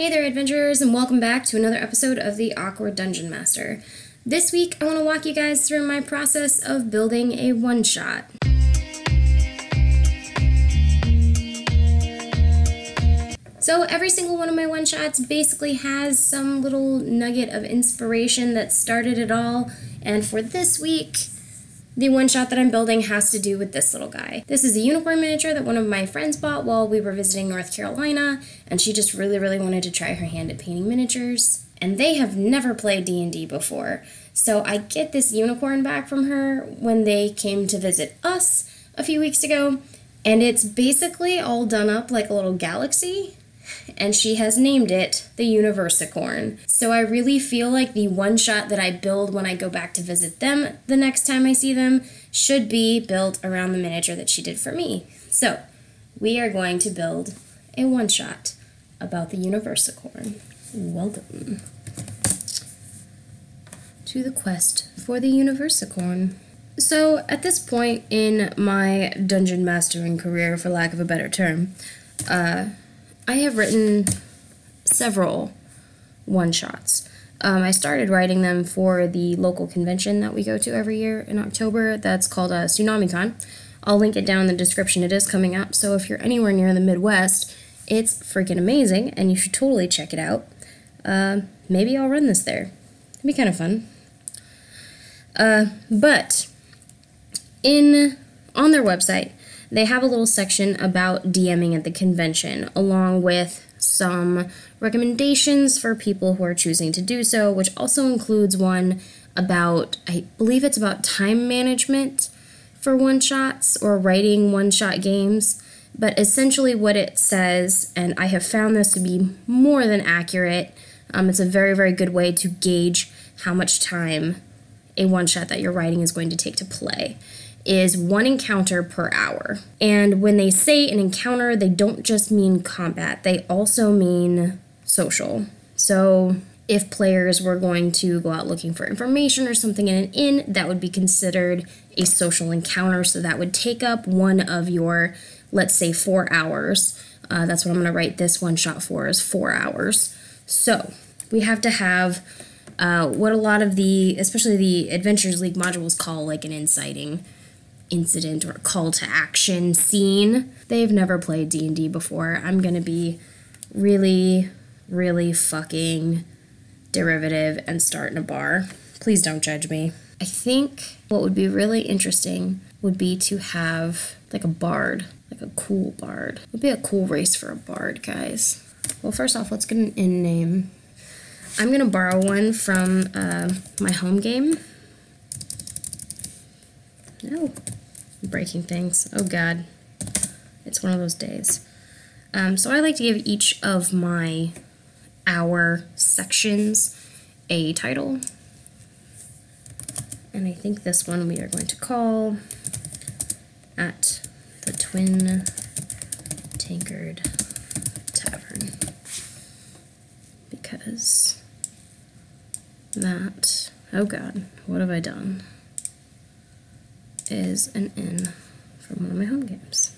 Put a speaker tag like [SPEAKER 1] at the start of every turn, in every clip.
[SPEAKER 1] Hey there, adventurers, and welcome back to another episode of the Awkward Dungeon Master. This week, I want to walk you guys through my process of building a one shot. So, every single one of my one shots basically has some little nugget of inspiration that started it all, and for this week, the one shot that I'm building has to do with this little guy. This is a unicorn miniature that one of my friends bought while we were visiting North Carolina, and she just really, really wanted to try her hand at painting miniatures. And they have never played D&D before. So I get this unicorn back from her when they came to visit us a few weeks ago, and it's basically all done up like a little galaxy and she has named it the Universicorn. So I really feel like the one shot that I build when I go back to visit them the next time I see them should be built around the miniature that she did for me. So we are going to build a one shot about the Universicorn. Welcome to the quest for the Universicorn. So, at this point in my dungeon mastering career, for lack of a better term, uh, I have written several one shots. Um, I started writing them for the local convention that we go to every year in October. That's called uh, TsunamiCon. I'll link it down in the description. It is coming up. So if you're anywhere near the Midwest, it's freaking amazing, and you should totally check it out. Uh, maybe I'll run this there. It'd be kind of fun. Uh, but in on their website, they have a little section about DMing at the convention, along with some recommendations for people who are choosing to do so, which also includes one about, I believe it's about time management for one shots or writing one shot games. But essentially, what it says, and I have found this to be more than accurate, um, it's a very, very good way to gauge how much time a one shot that you're writing is going to take to play is one encounter per hour. And when they say an encounter, they don't just mean combat, they also mean social. So if players were going to go out looking for information or something in an inn, that would be considered a social encounter. So that would take up one of your, let's say, four hours. Uh, that's what I'm going to write this one shot for is four hours. So we have to have uh, what a lot of the, especially the Adventurers League modules call like an inciting incident or call to action scene. They've never played D&D before. I'm going to be really really fucking derivative and start in a bar. Please don't judge me. I think what would be really interesting would be to have like a bard, like a cool bard. It would be a cool race for a bard, guys. Well, first off, let's get an inn name. I'm gonna borrow one from uh, my home game. No, breaking things. Oh God, it's one of those days. Um, so I like to give each of my hour sections a title. And I think this one we are going to call at the Twin Tankard Tavern. Because that, oh God, what have I done? Is an inn from one of my home games.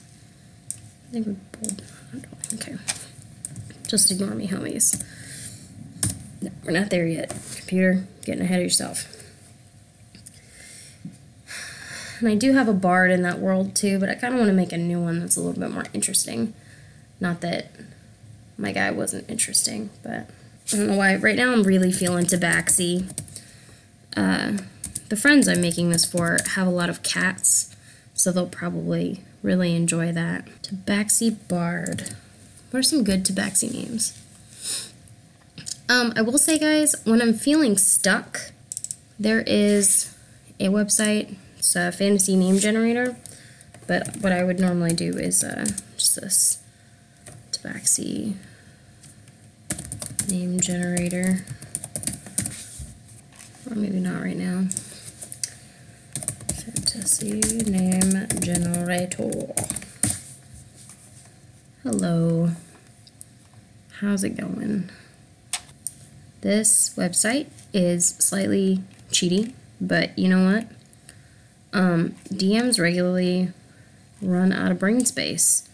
[SPEAKER 1] I think we pulled Okay. Just ignore me, homies. No, we're not there yet. Computer, getting ahead of yourself. And I do have a bard in that world too, but I kind of want to make a new one that's a little bit more interesting. Not that my guy wasn't interesting, but I don't know why. Right now I'm really feeling Tabaxi. Uh, the friends I'm making this for have a lot of cats, so they'll probably really enjoy that. Tabaxi Bard. What are some good Tabaxi names? Um, I will say, guys, when I'm feeling stuck, there is a website. It's a fantasy name generator. But what I would normally do is uh, just this Tabaxi name generator. Or maybe not right now. Fantasy name generator. Hello. How's it going? This website is slightly cheaty, but you know what? Um, DMs regularly run out of brain space.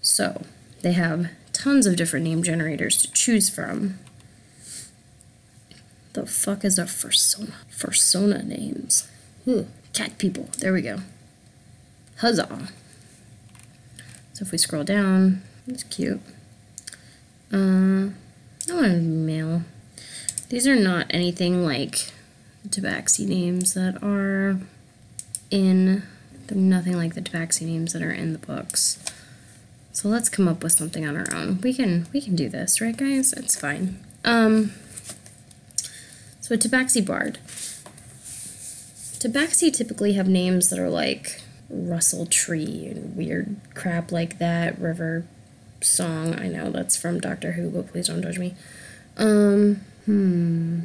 [SPEAKER 1] So they have tons of different name generators to choose from. The fuck is a fursona? Fursona names. Ooh, cat people. There we go. Huzzah. So if we scroll down, it's cute. Uh, I want to male. These are not anything like Tabaxi names that are in. They're nothing like the Tabaxi names that are in the books. So let's come up with something on our own. We can we can do this, right, guys? It's fine. Um. So a Tabaxi bard. Tabaxi typically have names that are like Russell Tree and weird crap like that. River Song. I know that's from Doctor Who, but please don't judge me. Um. Hmm.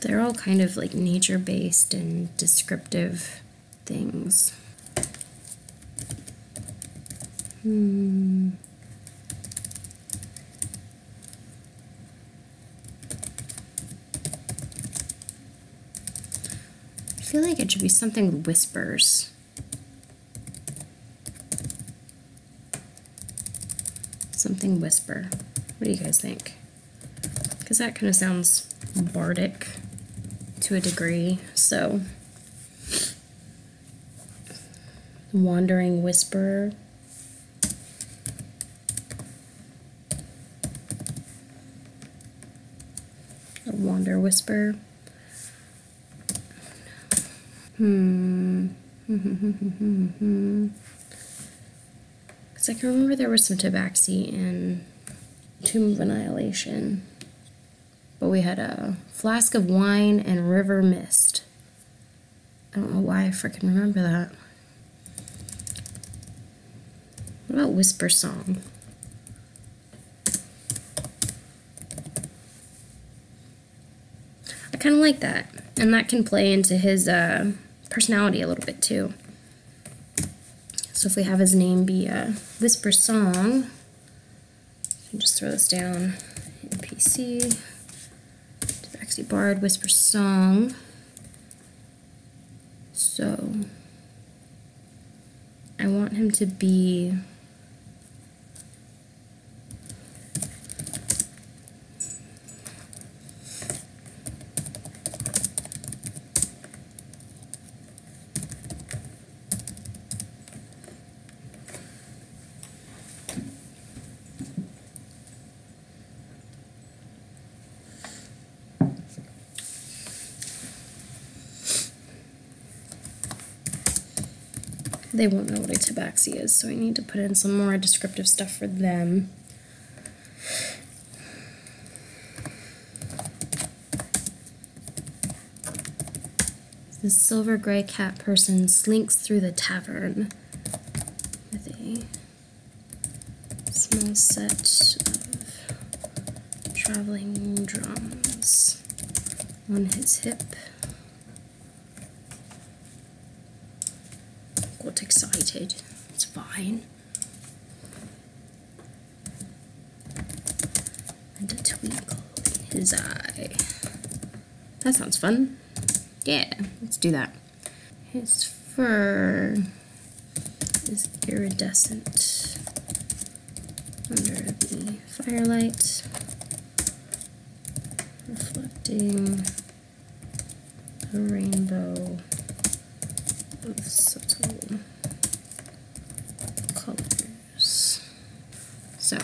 [SPEAKER 1] They're all kind of like nature based and descriptive things. Hmm. Feel like it should be something whispers. Something whisper. What do you guys think? Because that kind of sounds bardic to a degree, so. Wandering Whisperer. A Wander Whisper. Hmm. Because I can remember there was some tabaxi in Tomb of Annihilation. But we had a flask of wine and river mist. I don't know why I freaking remember that. What about Whisper Song? I kind of like that. And that can play into his uh, personality a little bit too. So if we have his name be uh, Whisper Song, just throw this down in PC. Tabaxi Bard, Whisper Song. So I want him to be They won't know what a tabaxi is, so I need to put in some more descriptive stuff for them. The silver gray cat person slinks through the tavern with a small set of traveling drums on his hip. Excited. It's fine. And a twinkle in his eye. That sounds fun. Yeah, let's do that. His fur is iridescent under the firelight, reflecting a rainbow of subtle colors. So,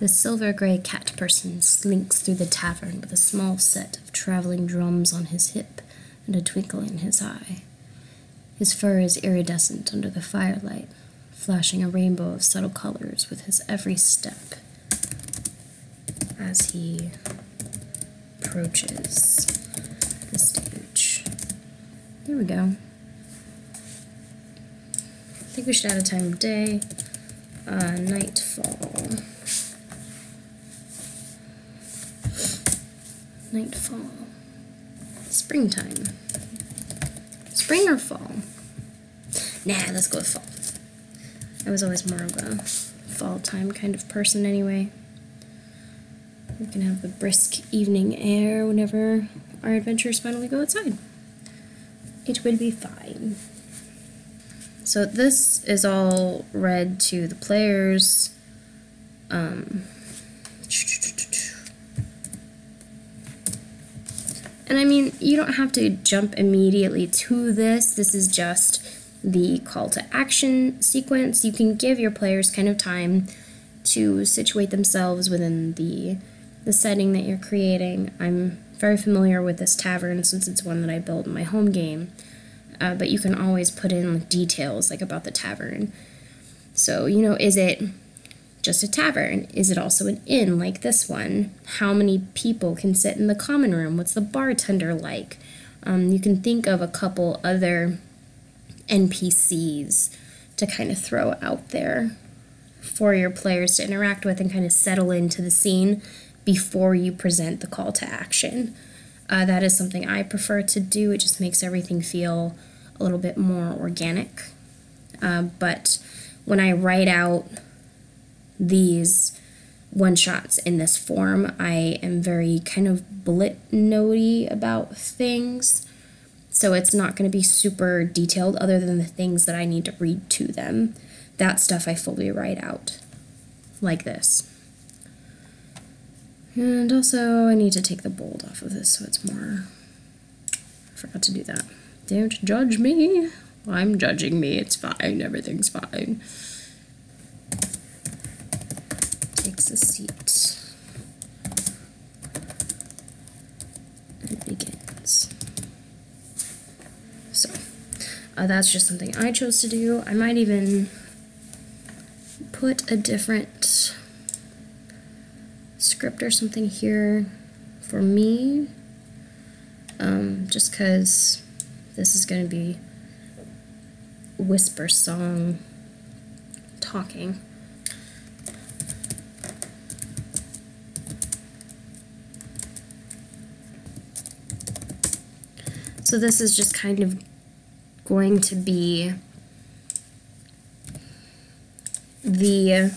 [SPEAKER 1] the silver gray cat person slinks through the tavern with a small set of traveling drums on his hip and a twinkle in his eye. His fur is iridescent under the firelight, flashing a rainbow of subtle colors with his every step as he approaches the stage. There we go I think we should add a time of day. Uh, nightfall. Nightfall. Springtime. Spring or fall? Nah, let's go with fall. I was always more of a fall time kind of person anyway. We can have the brisk evening air whenever our adventures finally go outside. It will be fine. So this is all read to the players. Um, And I mean, you don't have to jump immediately to this. This is just the call to action sequence. You can give your players kind of time to situate themselves within the the setting that you're creating. I'm very familiar with this tavern since it's one that I built in my home game. Uh, but you can always put in details like about the tavern. So, you know, is it just a tavern? Is it also an inn like this one? How many people can sit in the common room? What's the bartender like? Um, you can think of a couple other NPCs to kind of throw out there for your players to interact with and kind of settle into the scene before you present the call to action. Uh, that is something I prefer to do. It just makes everything feel a little bit more organic. Uh, but when I write out these one shots in this form, I am very kind of bullet notey about things. So it's not going to be super detailed other than the things that I need to read to them. That stuff I fully write out like this. And also, I need to take the bold off of this so it's more. I forgot to do that. Don't judge me. I'm judging me. It's fine. Everything's fine. A seat. And begins. So, uh, that's just something I chose to do. I might even put a different script or something here for me, um, just because this is going to be whisper song talking. So this is just kind of going to be the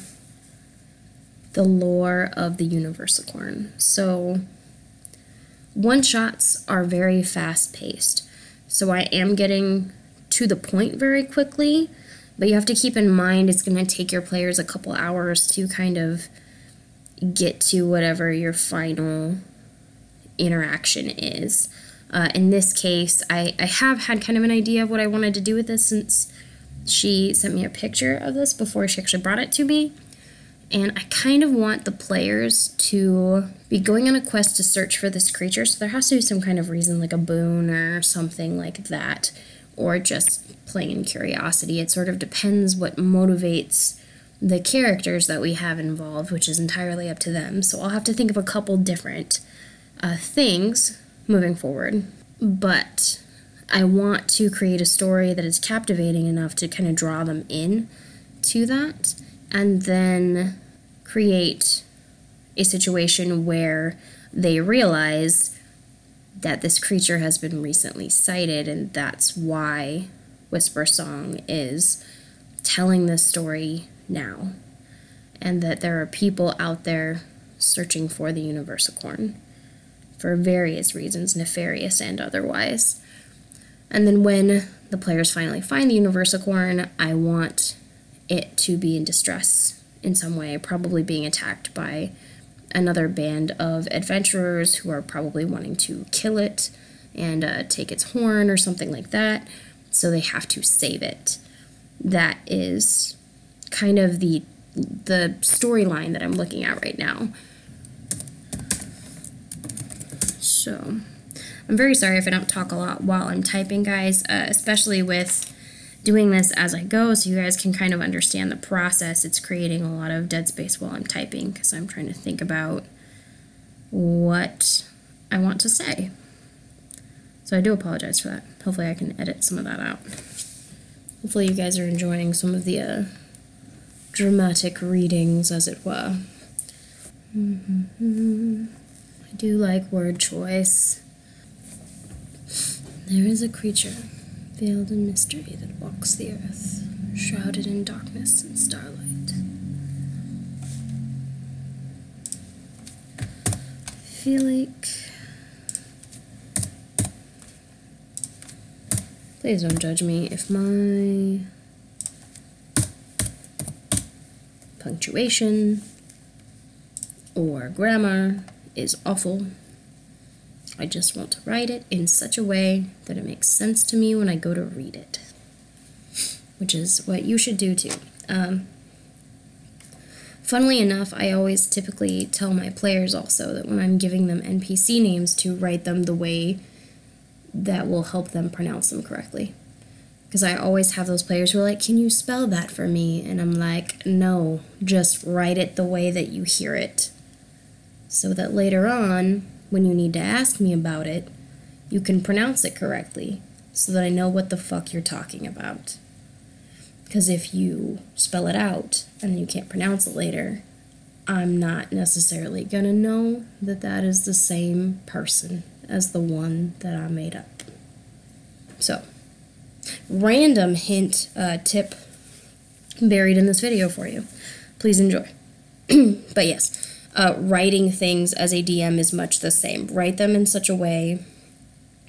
[SPEAKER 1] the lore of the Universicorn. So one shots are very fast paced. So I am getting to the point very quickly, but you have to keep in mind it's going to take your players a couple hours to kind of get to whatever your final interaction is. Uh, in this case, I, I have had kind of an idea of what I wanted to do with this since she sent me a picture of this before she actually brought it to me. And I kind of want the players to be going on a quest to search for this creature. So there has to be some kind of reason, like a boon or something like that, or just plain curiosity. It sort of depends what motivates the characters that we have involved, which is entirely up to them. So I'll have to think of a couple different uh, things moving forward. But I want to create a story that is captivating enough to kind of draw them in to that, and then create a situation where they realize that this creature has been recently sighted, and that's why Whisper Song is telling this story now, and that there are people out there searching for the Universicorn for various reasons, nefarious and otherwise. And then when the players finally find the Universicorn, I want it to be in distress in some way, probably being attacked by another band of adventurers who are probably wanting to kill it and uh, take its horn or something like that. So they have to save it. That is kind of the the storyline that I'm looking at right now. So I'm very sorry if I don't talk a lot while I'm typing, guys, uh, especially with doing this as I go so you guys can kind of understand the process. It's creating a lot of dead space while I'm typing because I'm trying to think about what I want to say. So I do apologize for that. Hopefully I can edit some of that out. Hopefully you guys are enjoying some of the uh, dramatic readings, as it were. Mm -hmm. I do like word choice. There is a creature, veiled in mystery, that walks the earth, shrouded in darkness and starlight. I feel like. Please don't judge me if my punctuation or grammar is awful I just want to write it in such a way that it makes sense to me when I go to read it, which is what you should do too. Um, funnily enough, I always typically tell my players also that when I'm giving them NPC names to write them the way that will help them pronounce them correctly. Because I always have those players who are like, Can you spell that for me? And I'm like, No, just write it the way that you hear it. So that later on, when you need to ask me about it, you can pronounce it correctly so that I know what the fuck you're talking about. Because if you spell it out and you can't pronounce it later, I'm not necessarily gonna know that that is the same person as the one that I made up. So, random hint uh, tip buried in this video for you. Please enjoy. but yes, uh, writing things as a DM is much the same. Write them in such a way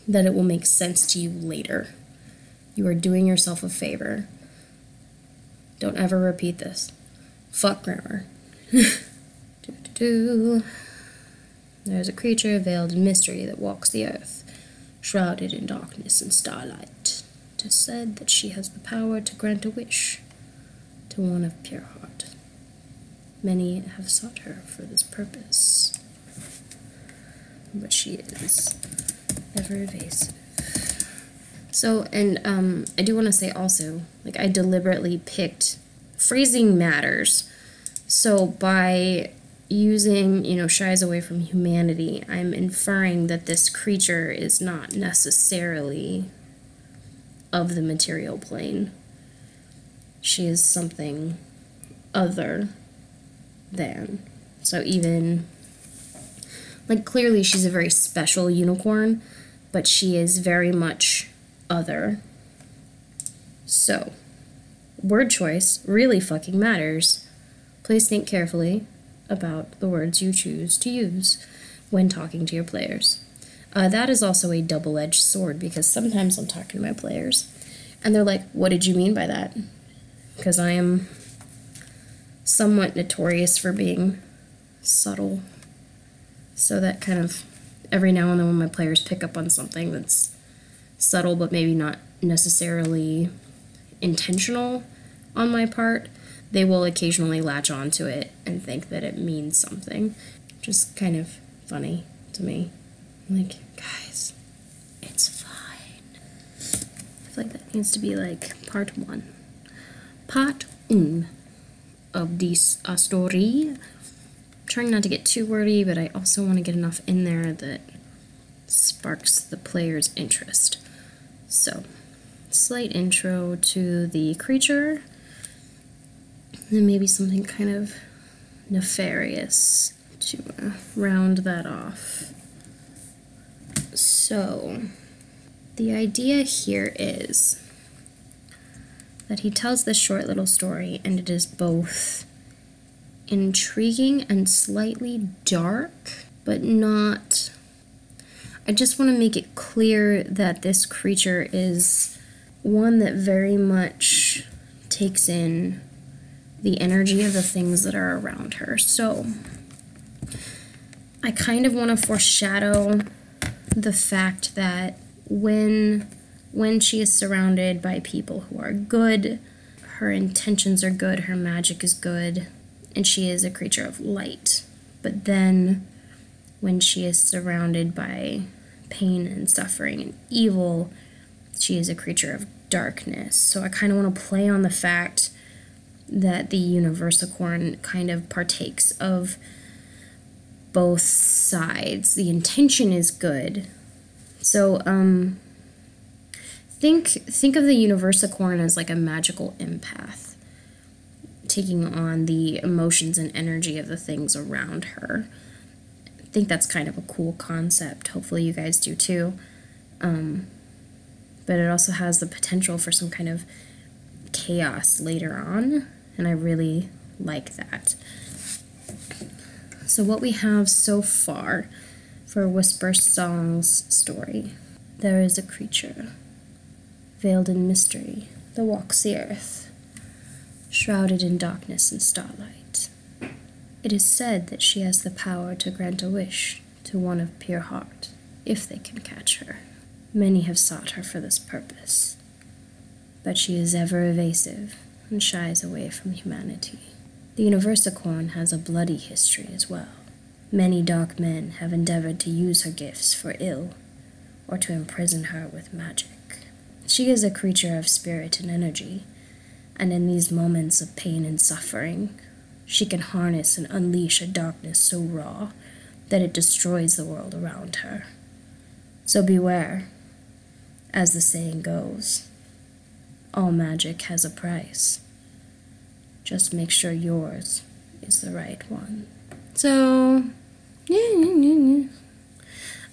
[SPEAKER 1] that it will make sense to you later. You are doing yourself a favor. Don't ever repeat this. Fuck grammar. There's a creature veiled in mystery that walks the earth, shrouded in darkness and starlight. It is said that she has the power to grant a wish to one of pure heart. Many have sought her for this purpose, but she is ever evasive. So, and um, I do want to say also, like, I deliberately picked phrasing matters. So, by using, you know, shies away from humanity, I'm inferring that this creature is not necessarily of the material plane. She is something other than. So even like clearly she's a very special unicorn, but she is very much other. So, word choice really fucking matters. Please think carefully about the words you choose to use when talking to your players. Uh, that is also a double edged sword because sometimes I'm talking to my players and they're like, What did you mean by that? Because I am somewhat notorious for being subtle. So that kind of every now and then when my players pick up on something that's subtle but maybe not necessarily intentional on my part, they will occasionally latch onto it and think that it means something. Just kind of funny to me. like, guys, it's fine. I feel like that needs to be like part one. Part un of this uh, story. trying not to get too wordy, but I also want to get enough in there that sparks the player's interest. So, slight intro to the creature then maybe something kind of nefarious to uh, round that off. So, the idea here is that he tells this short little story, and it is both intriguing and slightly dark, but not. I just want to make it clear that this creature is one that very much takes in the energy of the things that are around her. So I kind of want to foreshadow the fact that when when she is surrounded by people who are good, her intentions are good, her magic is good, and she is a creature of light. But then when she is surrounded by pain and suffering and evil, she is a creature of darkness. So I kind of want to play on the fact that the Universicorn kind of partakes of both sides. The intention is good. So, um, think think of the Universicorn as like a magical empath, taking on the emotions and energy of the things around her. I think that's kind of a cool concept. Hopefully, you guys do too. Um, but it also has the potential for some kind of chaos later on and I really like that. So, what we have so far for Whisper Song's story there is a creature veiled in mystery that walks the earth, shrouded in darkness and starlight. It is said that she has the power to grant a wish to one of pure heart. if they can catch her. Many have sought her for this purpose, but she is ever evasive and shies away from humanity. The Universicorn has a bloody history as well. Many dark men have endeavored to use her gifts for ill or to imprison her with magic. She is a creature of spirit and energy, and in these moments of pain and suffering, she can harness and unleash a darkness so raw that it destroys the world around her. So beware, as the saying goes all magic has a price. Just make sure yours is the right one. So, yeah,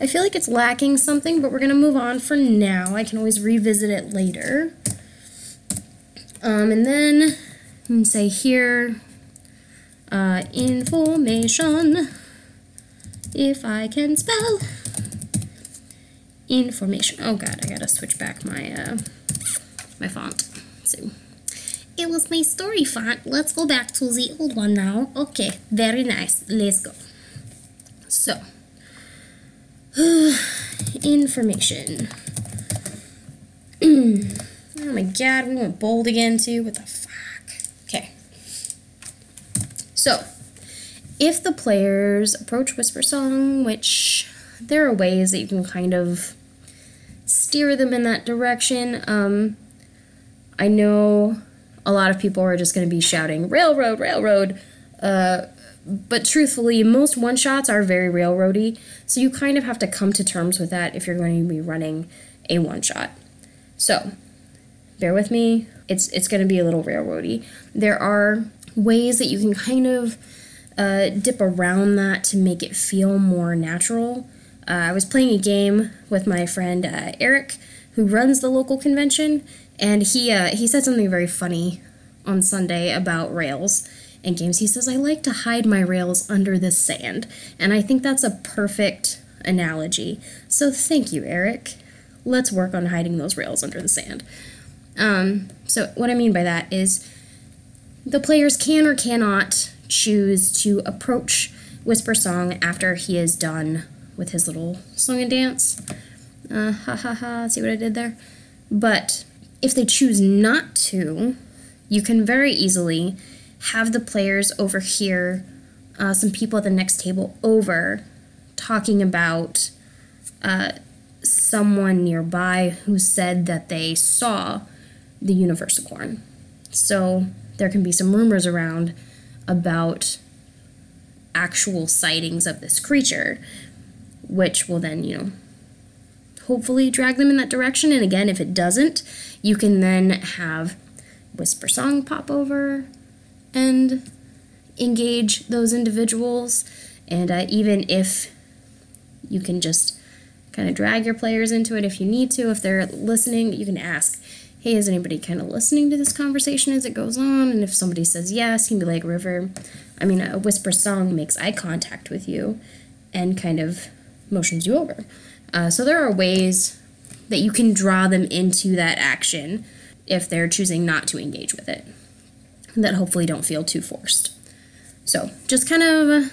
[SPEAKER 1] I feel like it's lacking something, but we're going to move on for now. I can always revisit it later. Um, and then you can say here, uh, information, if I can spell information. Oh god, I gotta switch back my uh, my font. So it was my story font. Let's go back to the old one now. Okay, very nice. Let's go. So information. oh my god, we went bold again too. What the fuck? Okay. So if the players approach Whisper Song, which there are ways that you can kind of steer them in that direction. Um, I know a lot of people are just going to be shouting railroad, railroad. Uh, but truthfully, most one shots are very railroady, so you kind of have to come to terms with that if you're going to be running a one shot. So, bear with me. It's it's going to be a little railroady. There are ways that you can kind of uh, dip around that to make it feel more natural. Uh, I was playing a game with my friend uh, Eric, who runs the local convention, and he uh, he said something very funny on Sunday about rails and games. He says, "I like to hide my rails under the sand," and I think that's a perfect analogy. So thank you, Eric. Let's work on hiding those rails under the sand. Um, so what I mean by that is the players can or cannot choose to approach Whisper Song after he is done with his little song and dance. Uh, ha ha ha, see what I did there? But if they choose not to, you can very easily have the players over here, uh, some people at the next table over, talking about uh, someone nearby who said that they saw the Universicorn. So there can be some rumors around about actual sightings of this creature, which will then, you know, hopefully drag them in that direction. And again, if it doesn't, you can then have Whisper Song pop over and engage those individuals. And uh, even if you can just kind of drag your players into it if you need to, if they're listening, you can ask, hey, is anybody kind of listening to this conversation as it goes on? And if somebody says yes, you can be like, River, I mean, a whisper song makes eye contact with you and kind of motions you over. Uh, so there are ways that you can draw them into that action if they're choosing not to engage with it that hopefully don't feel too forced. So just kind of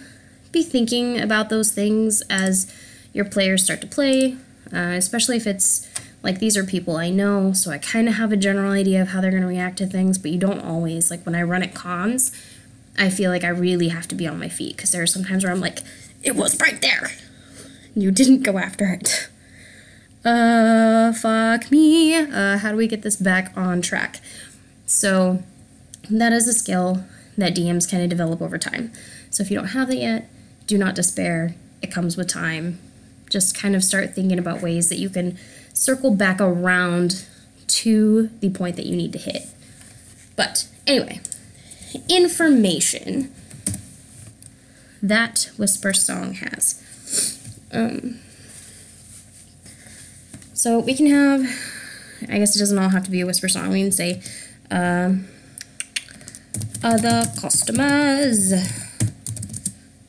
[SPEAKER 1] be thinking about those things as your players start to play, uh, especially if it's like these are people I know, so I kind of have a general idea of how they're going to react to things, but you don't always. Like when I run at cons, I feel like I really have to be on my feet because there are sometimes where I'm like, it was right there. You didn't go after it. Uh, fuck me. Uh, how do we get this back on track? So, that is a skill that DMs kind of develop over time. So, if you don't have that yet, do not despair. It comes with time. Just kind of start thinking about ways that you can circle back around to the point that you need to hit. But anyway, information that Whisper Song has. Um, so we can have, I guess it doesn't all have to be a Whisper Song. We can say um, other customers.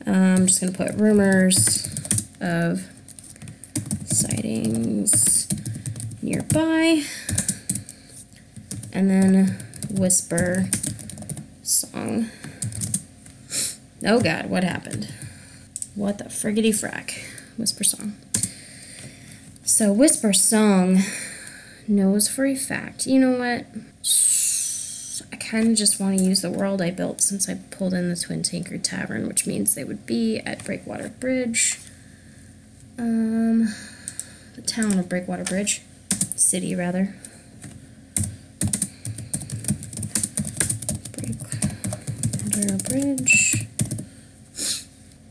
[SPEAKER 1] I'm just going to put rumors of sightings nearby. And then whisper song. Oh god, what happened? What the friggity frack? Whisper song. So Whisper Song knows for a fact. You know what? Kind of just want to use the world I built since I pulled in the Twin Tankard Tavern, which means they would be at Breakwater Bridge. Um, the town of Breakwater Bridge. City, rather. Breakwater Bridge.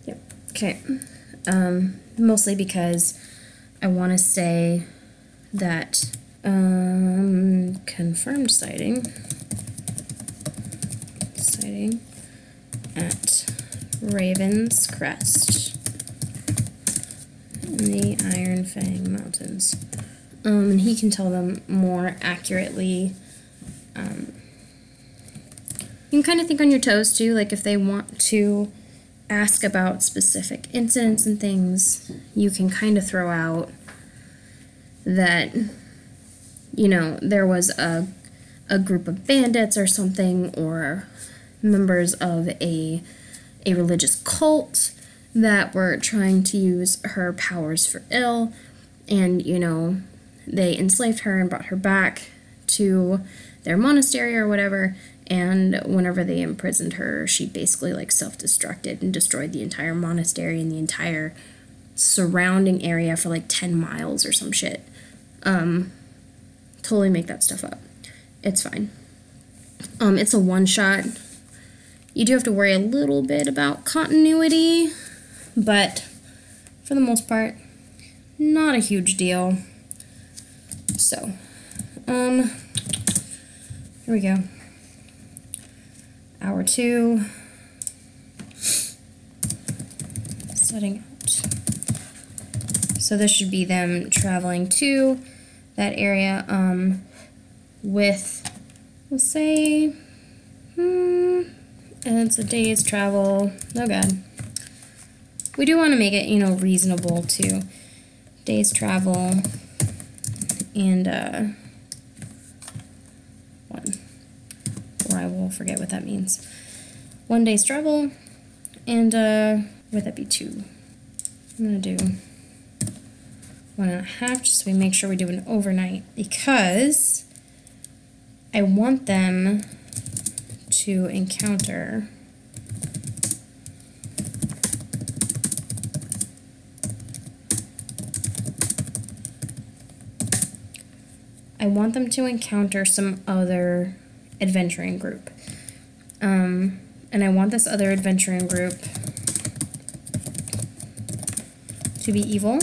[SPEAKER 1] Yep. Okay. Um, mostly because I want to say that um, confirmed sighting at Raven's Crest in the Iron Fang Mountains. Um, and he can tell them more accurately. Um, you can kind of think on your toes too, like if they want to ask about specific incidents and things, you can kind of throw out that, you know, there was a, a group of bandits or something, or members of a, a religious cult that were trying to use her powers for ill, and, you know, they enslaved her and brought her back to their monastery or whatever. And whenever they imprisoned her she basically like self-destructed and destroyed the entire monastery and the entire surrounding area for like 10 miles or some shit. Um totally make that stuff up. It's fine. Um it's a one shot you do have to worry a little bit about continuity but for the most part not a huge deal so um here we go hour two. Setting out. So this should be them traveling to that area um, with, we'll say, hmm, and it's a day's travel. No good. We do want to make it, you know, reasonable too. Day's travel and uh, one, or I will forget what that means. One day's travel, and uh, would that be two? I'm gonna do one and a half just so we make sure we do an overnight because I want them to encounter I want them to encounter some other adventuring group. Um, and I want this other adventuring group to be evil.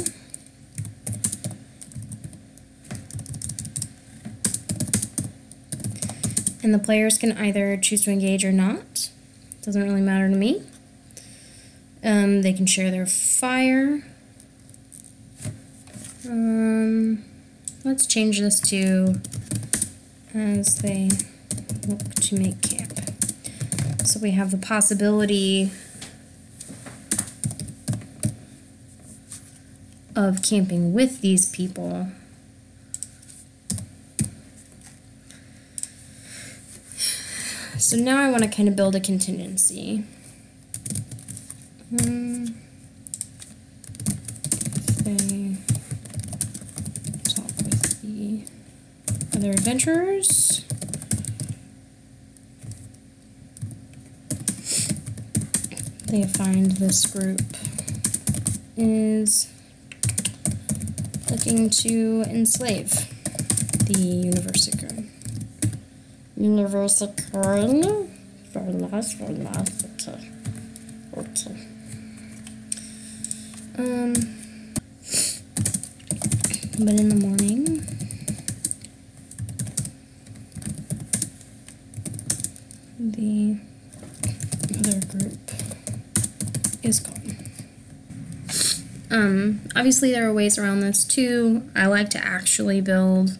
[SPEAKER 1] And the players can either choose to engage or not. Doesn't really matter to me. Um, they can share their fire. Um, let's change this to as they look to make camp. So we have the possibility of camping with these people. So now I want to kind of build a contingency. Um, they talk with the other adventurers. they find this group is looking to enslave the Universicorn. Universicorn? Very nice, very nice. Okay. Okay. Um, but in the morning, the other group is gone. Um, obviously, there are ways around this too. I like to actually build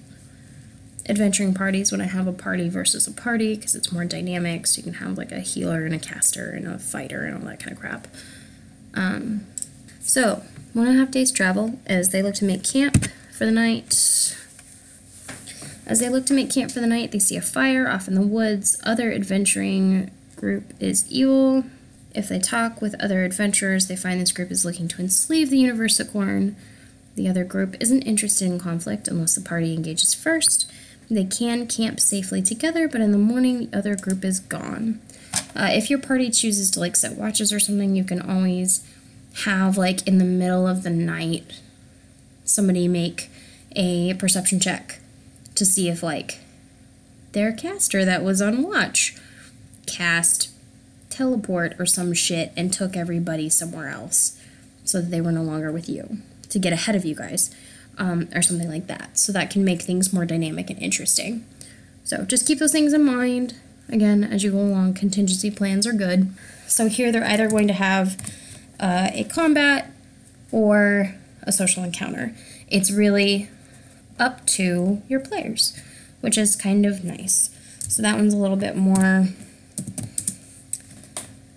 [SPEAKER 1] adventuring parties when I have a party versus a party because it's more dynamic. So you can have like a healer and a caster and a fighter and all that kind of crap. Um, so, one and a half days travel as they look to make camp for the night. As they look to make camp for the night, they see a fire off in the woods. Other adventuring group is evil. If they talk with other adventurers, they find this group is looking to enslave the Universicorn. the other group isn't interested in conflict unless the party engages first. They can camp safely together, but in the morning the other group is gone. Uh, if your party chooses to like set watches or something, you can always have like in the middle of the night somebody make a perception check to see if like their caster that was on watch cast teleport or some shit and took everybody somewhere else so that they were no longer with you to get ahead of you guys um, or something like that. So that can make things more dynamic and interesting. So just keep those things in mind. Again, as you go along, contingency plans are good. So here they're either going to have uh, a combat or a social encounter. It's really up to your players, which is kind of nice. So that one's a little bit more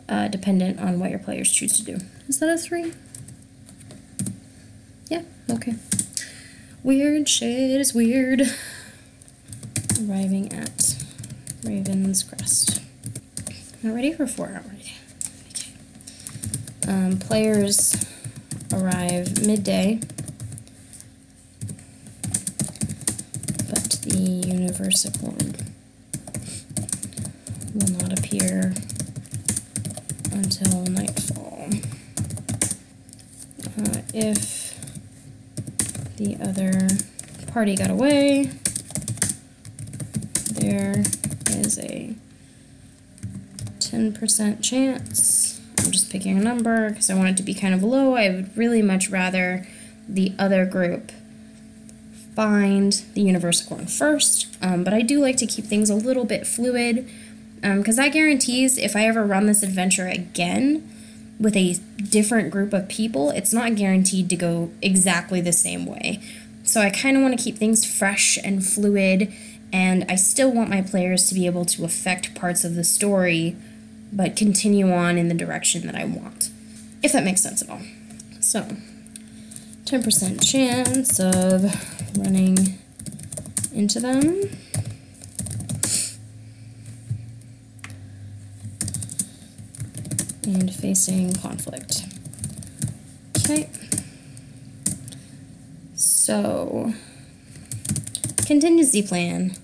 [SPEAKER 1] uh, dependent on what your players choose to do. Is that a three? Yeah, okay. Weird shit is weird. Arriving at Raven's Crest. Not ready for four already. Okay. Um, players arrive midday, but the Universicorn will not appear until nightfall. Uh, if the other party got away, there is a 10% chance. I'm just picking a number because I want it to be kind of low. I would really much rather the other group find the Universicorn first, um, but I do like to keep things a little bit fluid because um, that guarantees if I ever run this adventure again with a different group of people, it's not guaranteed to go exactly the same way. So I kind of want to keep things fresh and fluid, and I still want my players to be able to affect parts of the story, but continue on in the direction that I want, if that makes sense at all. So, 10% chance of running into them. And facing conflict. Okay. So, contingency plan.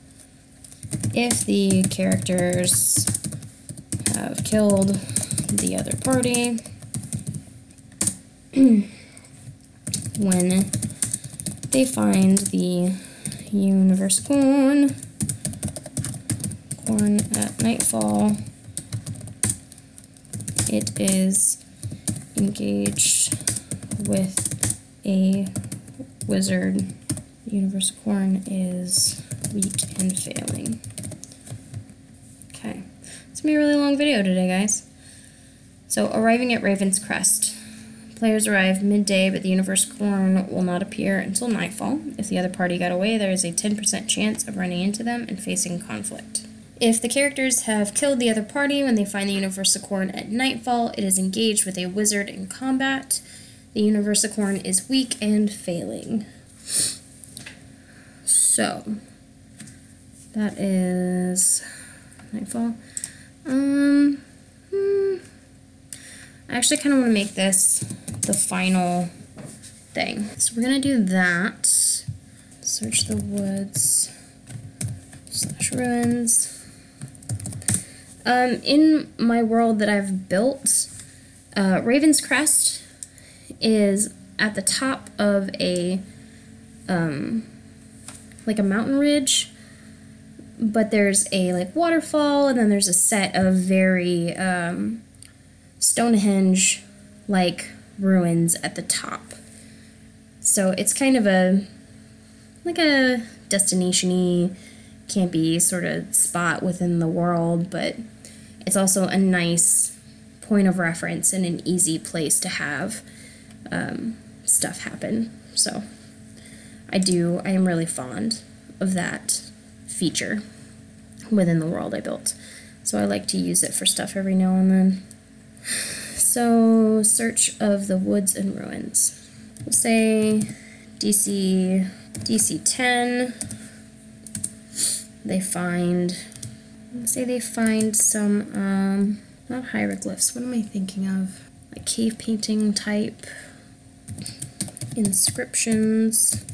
[SPEAKER 1] If the characters have killed the other party, when they find the Universicorn corn at nightfall, it is engaged with a wizard. Universicorn is weak and failing. Okay, it's gonna be a really long video today, guys. So, arriving at Raven's Crest. Players arrive midday, but the Universicorn will not appear until nightfall. If the other party got away, there is a 10% chance of running into them and facing conflict. If the characters have killed the other party when they find the Universicorn at nightfall, it is engaged with a wizard in combat. The Universicorn is weak and failing. So, that is nightfall. Um, hmm, I actually kind of want to make this the final thing. So we're going to do that. Search the woods slash ruins. Um, in my world that I've built, uh, Raven's Crest is at the top of a um, like a mountain ridge, but there's a like waterfall, and then there's a set of very um, Stonehenge like ruins at the top. So it's kind of a like a destination-y, campy sort of spot within the world, but it's also a nice point of reference and an easy place to have um, stuff happen. So I do, I am really fond of that feature within the world I built. So I like to use it for stuff every now and then. So, search of the woods and ruins. We'll say DC DC 10. They find Let's say they find some, um, not hieroglyphs, what am I thinking of? Like cave painting type inscriptions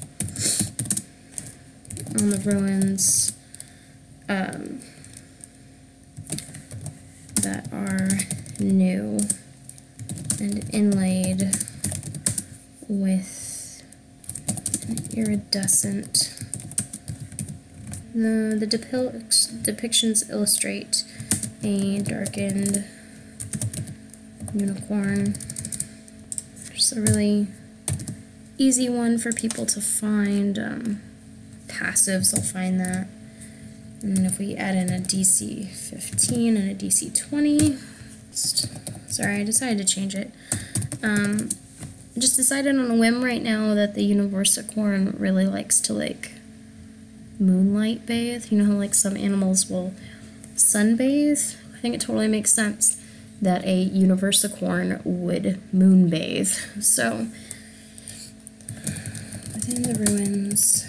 [SPEAKER 1] on the ruins um, that are new and inlaid with an iridescent. The, the depic- depictions illustrate a darkened unicorn. Just a really easy one for people to find. Um, passives, I'll find that. And if we add in a DC 15 and a DC 20, sorry, I decided to change it. Um, just decided on a whim right now that the Universicorn really likes to like moonlight bathe. You know how like some animals will sunbathe? I think it totally makes sense that a Universicorn would moonbathe. So, within the ruins,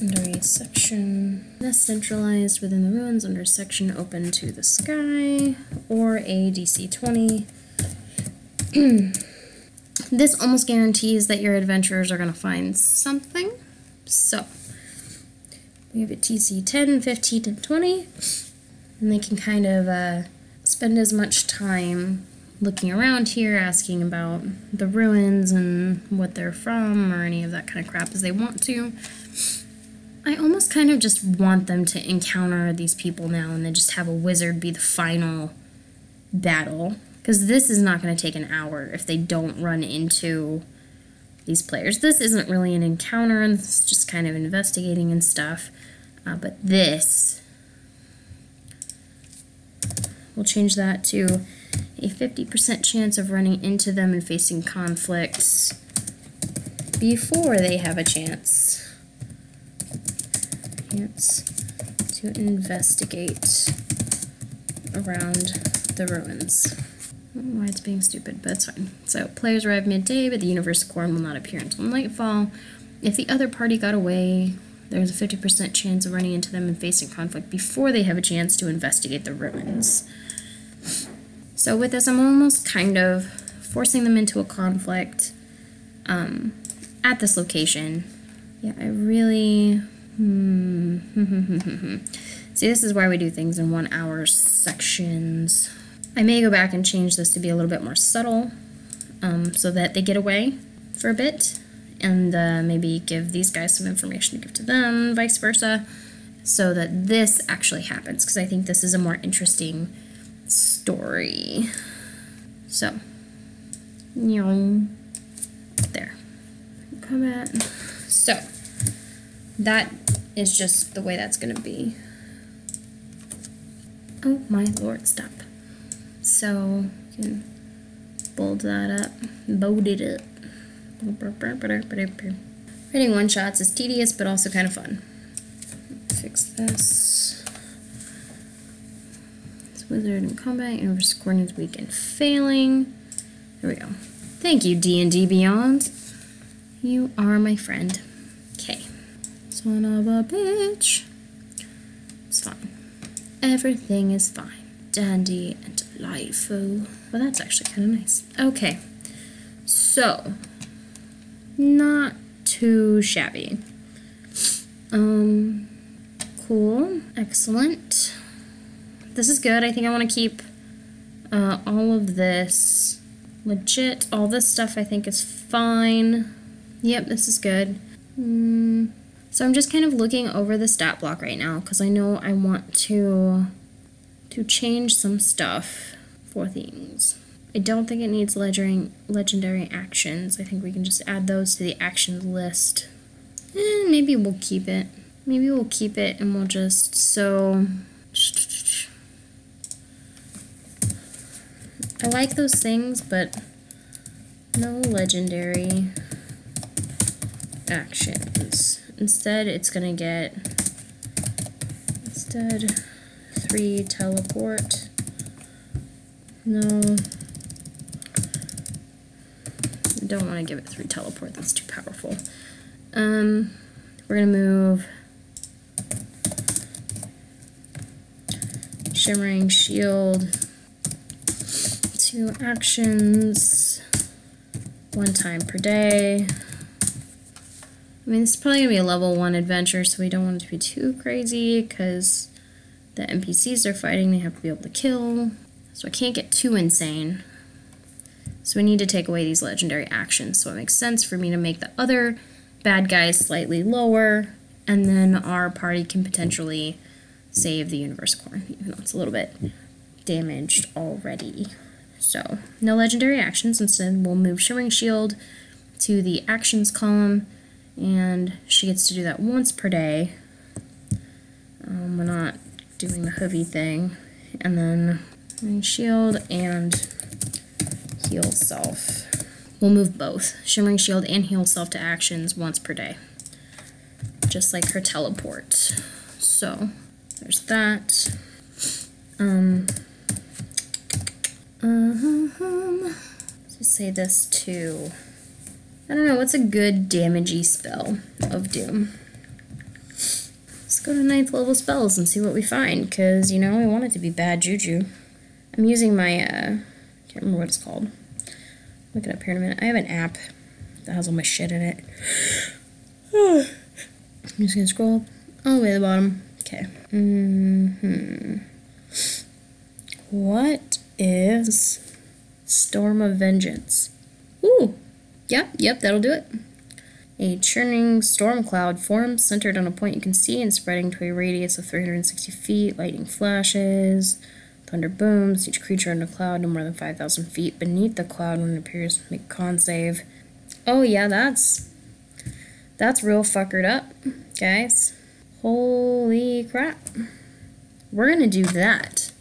[SPEAKER 1] under a section that's centralized within the ruins under section open to the sky or a DC 20. this almost guarantees that your adventurers are going to find something. So, we have a DC 10, 15, and 20, and they can kind of uh, spend as much time looking around here, asking about the ruins and what they're from, or any of that kind of crap as they want to. I almost kind of just want them to encounter these people now and then just have a wizard be the final battle. Because this is not going to take an hour if they don't run into these players. This isn't really an encounter, and it's just kind of investigating and stuff. Uh, but this, we'll change that to a 50% chance of running into them and facing conflicts before they have a chance chance to investigate around the ruins. Why it's being stupid, but it's fine. So, players arrive midday, but the Universicorn will not appear until nightfall. If the other party got away, there's a 50% chance of running into them and facing conflict before they have a chance to investigate the ruins. So, with this, I'm almost kind of forcing them into a conflict um, at this location. Yeah, I really Hmm. See, this is why we do things in one hour sections. I may go back and change this to be a little bit more subtle um, so that they get away for a bit and uh, maybe give these guys some information to give to them, vice versa, so that this actually happens because I think this is a more interesting story. So, there. Combat. So, that is just the way that's going to be. Oh my lord, stop. So, you can bold that up, bold it up. Writing one shots is tedious but also kind of fun. Fix this. It's wizard in combat, universe coordinates weak and failing. There we go. Thank you, D&D Beyond. You are my friend. Okay. Son of a bitch. It's fine. Everything is fine. Dandy and delightful. Well, that's actually kind of nice. Okay. So, not too shabby. Um, cool. Excellent. This is good. I think I want to keep uh, all of this legit. All this stuff I think is fine. Yep, this is good. Hmm. So I'm just kind of looking over the stat block right now because I know I want to to change some stuff for things. I don't think it needs legendary actions. I think we can just add those to the action list. Eh, maybe we'll keep it. Maybe we'll keep it and we'll just so I like those things, but no legendary actions. Instead, it's going to get, instead, 3 teleport. No. Don't want to give it 3 teleport, that's too powerful. Um, we're going to move Shimmering Shield to actions. one time per day. I mean, this is probably going to be a level one adventure, so we don't want it to be too crazy because the NPCs they're fighting, they have to be able to kill. So I can't get too insane. So we need to take away these legendary actions. So it makes sense for me to make the other bad guys slightly lower, and then our party can potentially save the Universicorn, even though it's a little bit damaged already. So, no legendary actions. Instead, we'll move Shimmering Shield to the actions column, and she gets to do that once per day. Um, we're not doing the heavy thing. And then Shield and Heal Self. We'll move both Shimmering Shield and Heal Self to actions once per day, just like her teleport. So, there's that. Um, let's say this too. I don't know, what's a good damagey spell of Doom? Go to ninth level spells and see what we find, because, you know, I want it to be bad juju. I'm using my, uh, I can't remember what it's called. Look it up here in a minute. I have an app that has all my shit in it. I'm just gonna scroll all the way to the bottom. Okay. Mm hmm What is Storm of Vengeance? Ooh, yep, yep, that'll do it. A churning storm cloud forms centered on a point you can see and spreading to a radius of 360 feet. Lightning flashes, thunder booms. Each creature in the cloud no more than 5,000 feet beneath the cloud when it appears make con save. Oh yeah, that's that's real fuckered up, guys. Holy crap. We're gonna do that.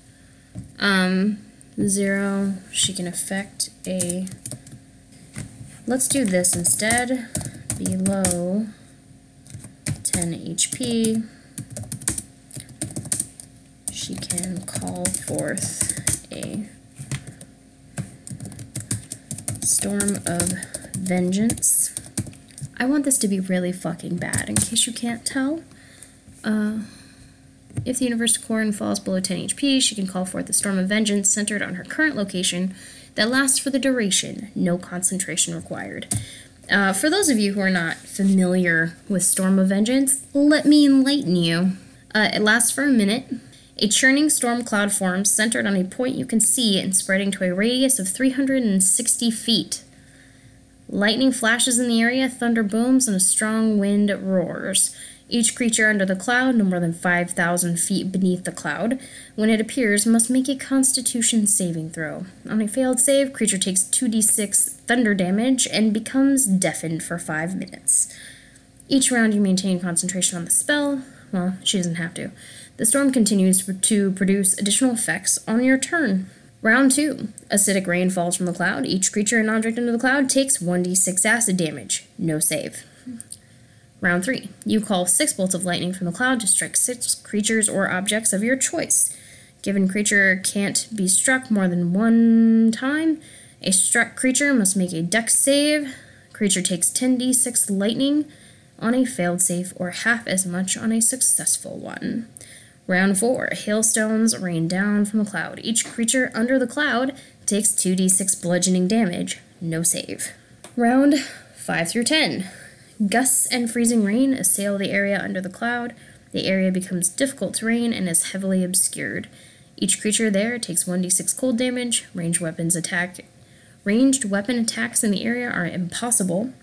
[SPEAKER 1] Um, zero, she can affect a, let's do this instead, below 10 HP, she can call forth a storm of vengeance. I want this to be really fucking bad, in case you can't tell. Uh, if the Universicorn falls below 10 HP, she can call forth a Storm of Vengeance centered on her current location that lasts for the duration, no concentration required. Uh, for those of you who are not familiar with Storm of Vengeance, let me enlighten you. Uh, it lasts for a minute. A churning storm cloud forms centered on a point you can see and spreading to a radius of 360 feet. Lightning flashes in the area, thunder booms, and a strong wind roars. Each creature under the cloud, no more than 5,000 feet beneath the cloud, when it appears, must make a constitution saving throw. On a failed save, creature takes 2d6 thunder damage and becomes deafened for 5 minutes. Each round you maintain concentration on the spell. Well, she doesn't have to. The storm continues to produce additional effects on your turn. Round 2. Acidic rain falls from the cloud. Each creature and object under the cloud takes 1d6 acid damage. No save. Round 3. You call six bolts of lightning from the cloud to strike six creatures or objects of your choice. Given creature can't be struck more than one time, a struck creature must make a dex save. Creature takes 10d6 lightning on a failed save or half as much on a successful one. Round 4. Hailstones rain down from the cloud. Each creature under the cloud takes 2d6 bludgeoning damage. No save. Round 5 through 10. Gusts and freezing rain assail the area under the cloud. The area becomes difficult terrain and is heavily obscured. Each creature there takes 1d6 cold damage. Ranged weapons attack. Ranged weapon attacks in the area are impossible.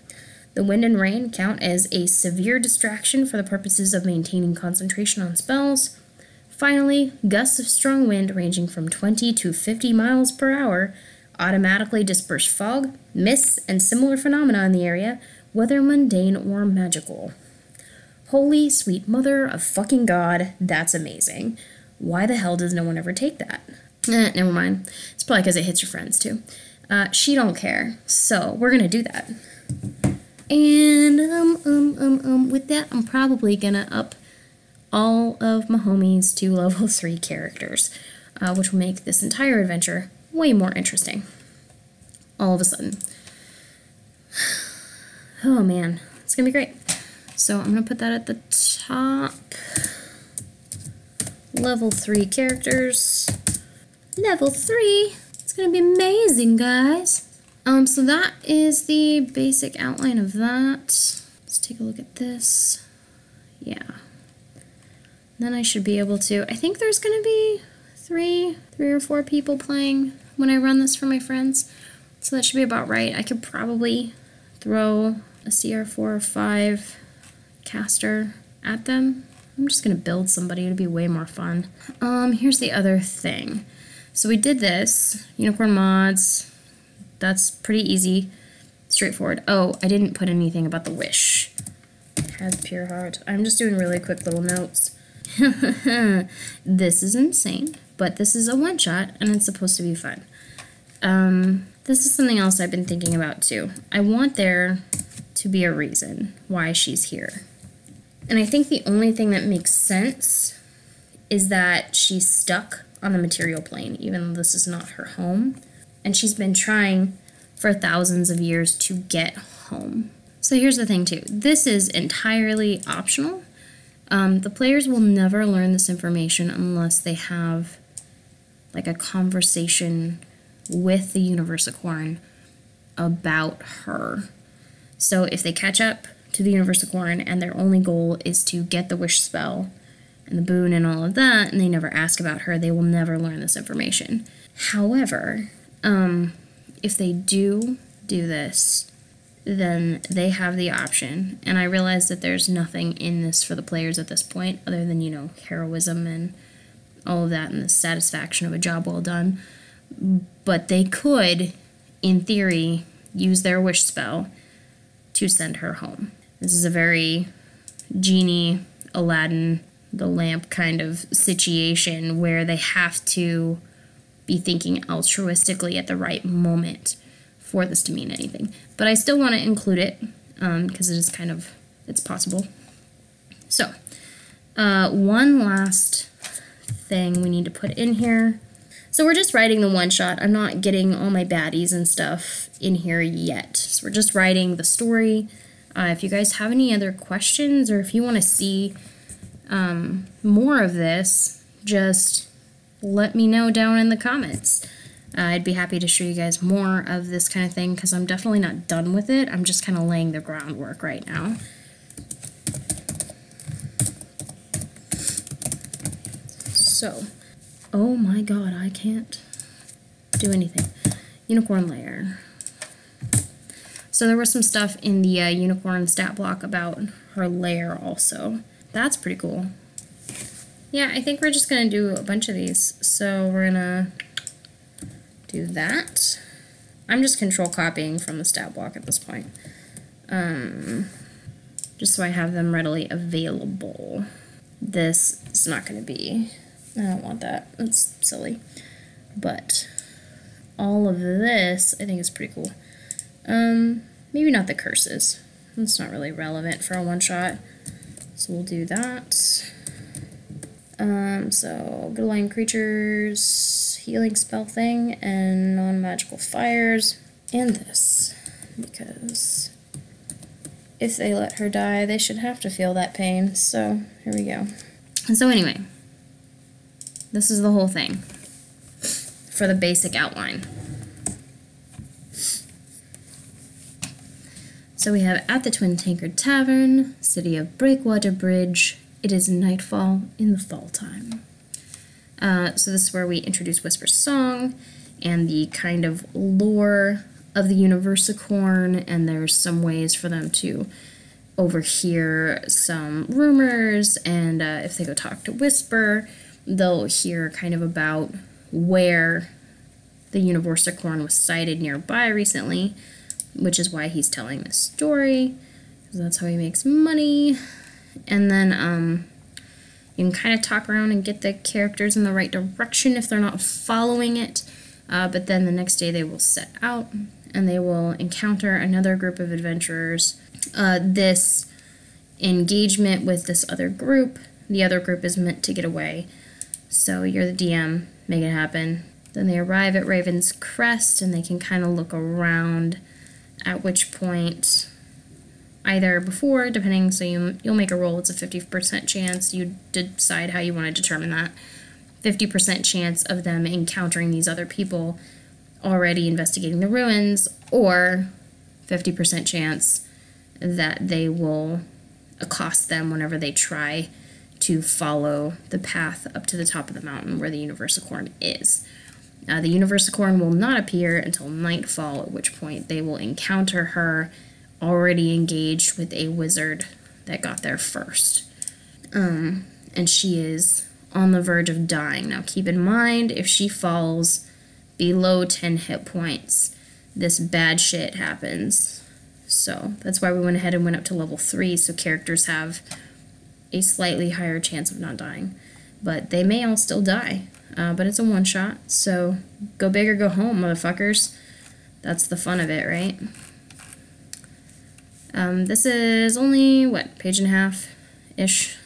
[SPEAKER 1] The wind and rain count as a severe distraction for the purposes of maintaining concentration on spells. Finally, gusts of strong wind ranging from 20 to 50 miles per hour automatically disperse fog, mists, and similar phenomena in the area, whether mundane or magical. Holy sweet mother of fucking god, that's amazing. Why the hell does no one ever take that? Eh, never mind. It's probably because it hits your friends too. Uh, she don't care, so we're gonna do that. And um um um um with that, I'm probably gonna up all of my homies to level three characters, uh, which will make this entire adventure way more interesting. All of a sudden. Oh man, it's gonna be great. So I'm gonna put that at the top. Level three characters. Level three. It's gonna be amazing, guys. Um, so that is the basic outline of that. Let's take a look at this. Yeah. Then I should be able to, I think there's to be three, three or four people playing when I run this for my friends. So that should be about right. I could probably throw a CR4 or 5 caster at them. I'm just going to build somebody. It'd be way more fun. Um, here's the other thing. So we did this, unicorn mods. That's pretty easy, straightforward. Oh, I didn't put anything about the wish. Has pure heart. I'm just doing really quick little notes. this is insane, but this is a one shot and it's supposed to be fun. Um, this is something else I've been thinking about too. I want there to be a reason why she's here. And I think the only thing that makes sense is that she's stuck on the material plane, even though this is not her home. And she's been trying for thousands of years to get home. So here's the thing, too this is entirely optional. Um, the players will never learn this information unless they have like a conversation with the Universicorn about her. So if they catch up to the Universicorn and their only goal is to get the wish spell and the boon and all of that, and they never ask about her, they will never learn this information. However, um, if they do do this, then they have the option. And I realize that there's nothing in this for the players at this point other than, you know, heroism and all of that and the satisfaction of a job well done. But they could, in theory, use their wish spell to send her home. This is a very genie, Aladdin, the lamp kind of situation where they have to be thinking altruistically at the right moment for this to mean anything. But I still want to include it because um, it is kind of it's possible. So, uh, one last thing we need to put in here. So we're just writing the one shot. I'm not getting all my baddies and stuff in here yet. So we're just writing the story. Uh, if you guys have any other questions or if you want to see um, more of this, just let me know down in the comments. Uh, I'd be happy to show you guys more of this kind of thing because I'm definitely not done with it. I'm just kind of laying the groundwork right now. So, oh my god, I can't do anything. Unicorn lair. So there was some stuff in the uh, unicorn stat block about her lair also. That's pretty cool. Yeah, I think we're just going to do a bunch of these. So we're going to do that. I'm just control copying from the stat block at this point. Um, just so I have them readily available. This is not going to be, I don't want that. That's silly. But all of this I think is pretty cool. Um, maybe not the curses. It's not really relevant for a one shot. So we'll do that. Um, so good line creatures, healing spell thing, and non-magical fires, and this. Because if they let her die, they should have to feel that pain. So here we go. And so anyway, this is the whole thing for the basic outline. So we have at the Twin Tankard Tavern, City of Breakwater Bridge. It is nightfall in the fall time. Uh, so this is where we introduce Whisper's song and the kind of lore of the Universicorn, and there's some ways for them to overhear some rumors, and uh, if they go talk to Whisper, they'll hear kind of about where the Universicorn was sighted nearby recently, which is why he's telling this story, that's how he makes money. And then um, you can kind of talk around and get the characters in the right direction if they're not following it. Uh, but then the next day they will set out and they will encounter another group of adventurers. Uh, this engagement with this other group, the other group is meant to get away. So you're the DM, make it happen. Then they arrive at Raven's Crest and they can kind of look around at which point either before depending so you you'll make a roll it's a 50% chance you decide how you want to determine that 50% chance of them encountering these other people already investigating the ruins, or 50% chance that they will accost them whenever they try to follow the path up to the top of the mountain where the Universicorn is. Uh, the Universicorn will not appear until nightfall, at which point they will encounter her already engaged with a wizard that got there first. Um, and she is on the verge of dying. Now, keep in mind, if she falls below 10 hit points, this bad shit happens. So that's why we went ahead and went up to level 3, so characters have a slightly higher chance of not dying. But they may all still die. Uh, but it's a one shot, so go big or go home, motherfuckers. That's the fun of it, right? Um, this is only, what, page and a half ish?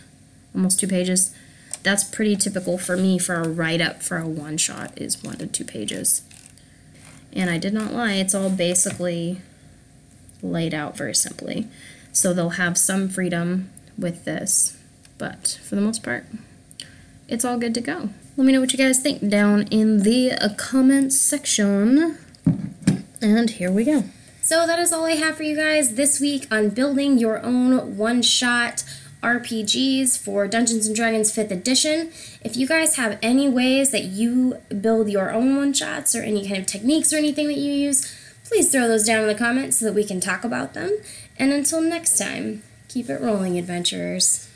[SPEAKER 1] Almost two pages. That's pretty typical for me for a write up for a one shot, is one to two pages. And I did not lie, it's all basically laid out very simply. So they'll have some freedom with this, but for the most part, it's all good to go. Let me know what you guys think down in the uh, comments section. And here we go. So that is all I have for you guys this week on building your own one-shot RPGs for Dungeons and Dragons 5th edition. If you guys have any ways that you build your own one-shots or any kind of techniques or anything that you use, please throw those down in the comments so that we can talk about them. And until next time, keep it rolling, adventurers.